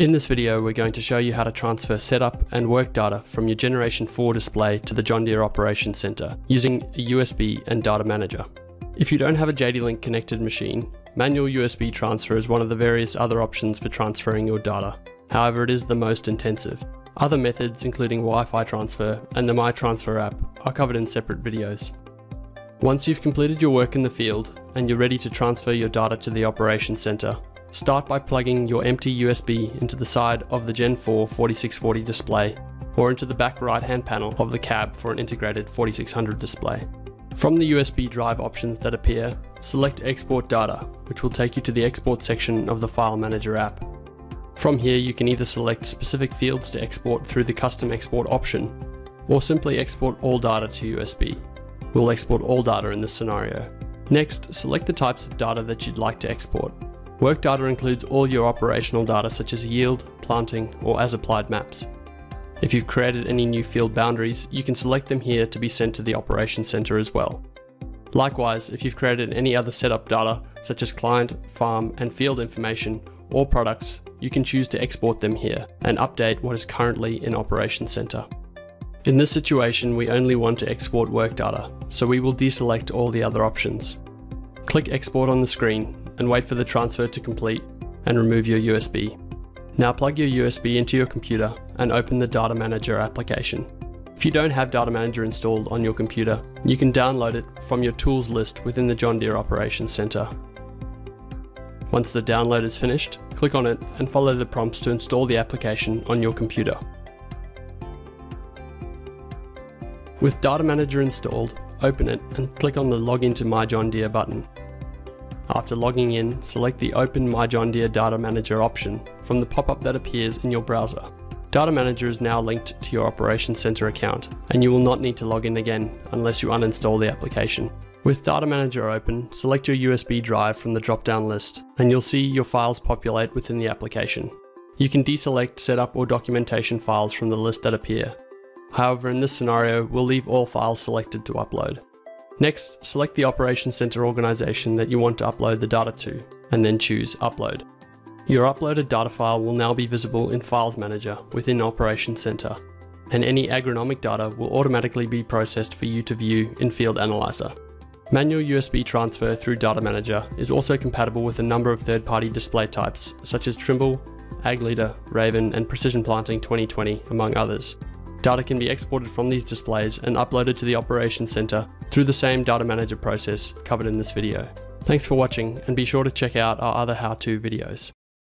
In this video, we're going to show you how to transfer setup and work data from your Generation 4 display to the John Deere Operations Center using a USB and data manager. If you don't have a JD-Link connected machine, manual USB transfer is one of the various other options for transferring your data. However, it is the most intensive. Other methods, including Wi-Fi transfer and the MyTransfer app, are covered in separate videos. Once you've completed your work in the field and you're ready to transfer your data to the Operations Center, start by plugging your empty USB into the side of the Gen 4 4640 display or into the back right hand panel of the cab for an integrated 4600 display. From the USB drive options that appear, select Export Data, which will take you to the export section of the File Manager app. From here you can either select specific fields to export through the Custom Export option, or simply export all data to USB. We'll export all data in this scenario. Next, select the types of data that you'd like to export. Work data includes all your operational data such as yield, planting, or as applied maps. If you've created any new field boundaries, you can select them here to be sent to the Operations Center as well. Likewise, if you've created any other setup data, such as client, farm, and field information, or products, you can choose to export them here and update what is currently in Operations Center. In this situation, we only want to export work data, so we will deselect all the other options. Click Export on the screen and wait for the transfer to complete and remove your USB. Now plug your USB into your computer and open the Data Manager application. If you don't have Data Manager installed on your computer, you can download it from your tools list within the John Deere Operations Center. Once the download is finished, click on it and follow the prompts to install the application on your computer. With Data Manager installed, open it and click on the Login to My John Deere button. After logging in, select the Open My John Deere Data Manager option from the pop-up that appears in your browser. Data Manager is now linked to your Operations Center account, and you will not need to log in again unless you uninstall the application. With Data Manager open, select your USB drive from the drop-down list, and you'll see your files populate within the application. You can deselect setup or documentation files from the list that appear, However, in this scenario, we'll leave all files selected to upload. Next, select the Operations Center organization that you want to upload the data to, and then choose Upload. Your uploaded data file will now be visible in Files Manager within Operations Center, and any agronomic data will automatically be processed for you to view in Field Analyzer. Manual USB transfer through Data Manager is also compatible with a number of third-party display types, such as Trimble, AgLeader, Raven, and Precision Planting 2020, among others. Data can be exported from these displays and uploaded to the Operations Center through the same data manager process covered in this video. Thanks for watching and be sure to check out our other how-to videos.